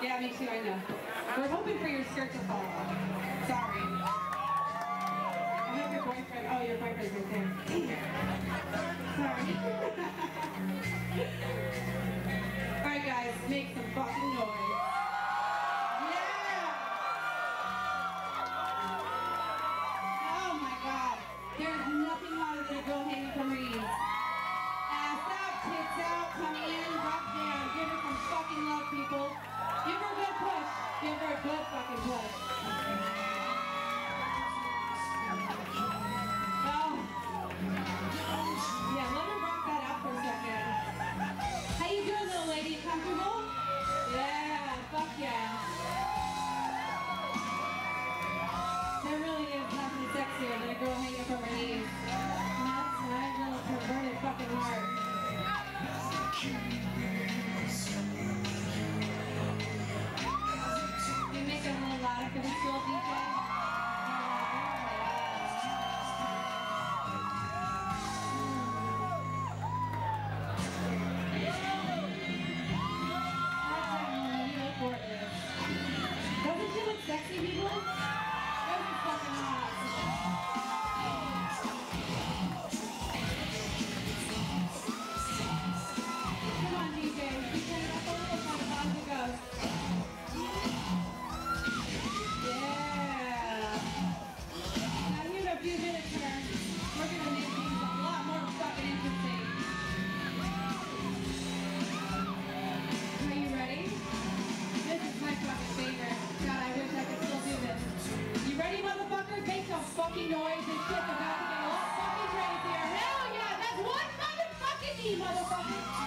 Yeah, me too, I know. We're hoping for your skirt to fall off. Sorry. I hope your boyfriend, oh, your boyfriend's right there. Sorry. Alright guys, make some fucking noise. Yeah! Oh my god. There's Comfortable? Yeah, fuck yeah. Bye.